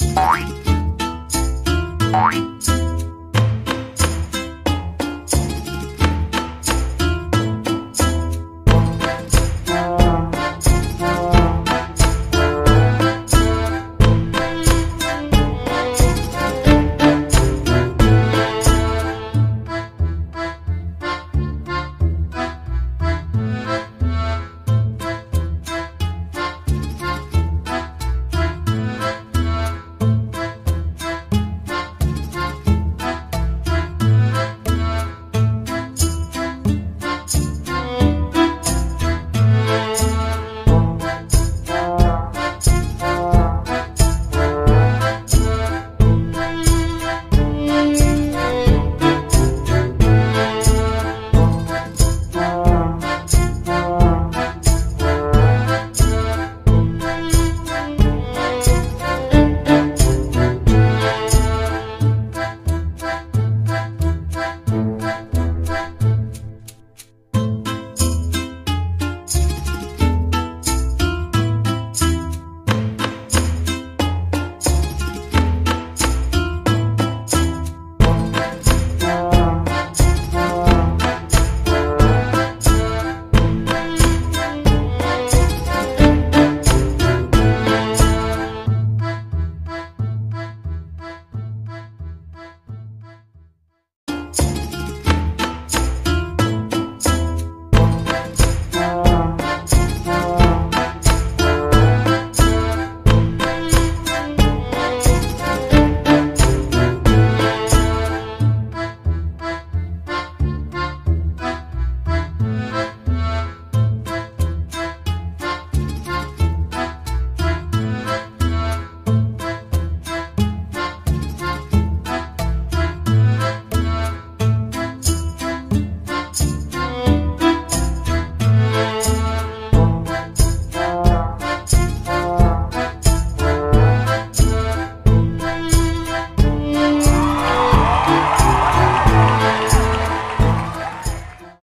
Bye.